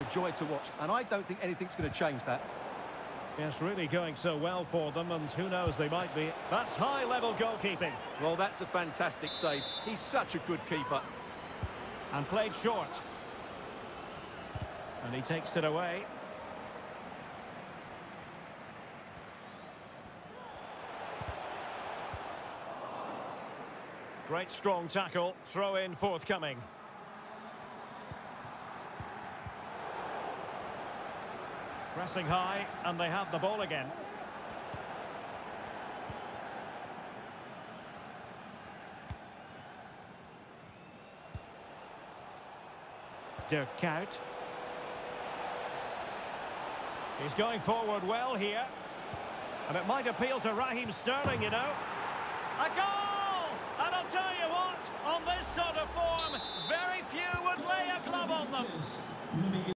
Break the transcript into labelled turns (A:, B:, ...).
A: A joy to watch, and I don't think anything's going to change that.
B: Yes, really going so well for them, and who knows, they might be. That's high-level goalkeeping.
A: Well, that's a fantastic save. He's such a good keeper.
B: And played short. And he takes it away. Great strong tackle. Throw in forthcoming. Pressing high, and they have the ball again. Dirk Kuyt. He's going forward well here. And it might appeal to Raheem Sterling, you know. A goal! And I'll tell you what, on this sort of form, very few would lay a glove on them.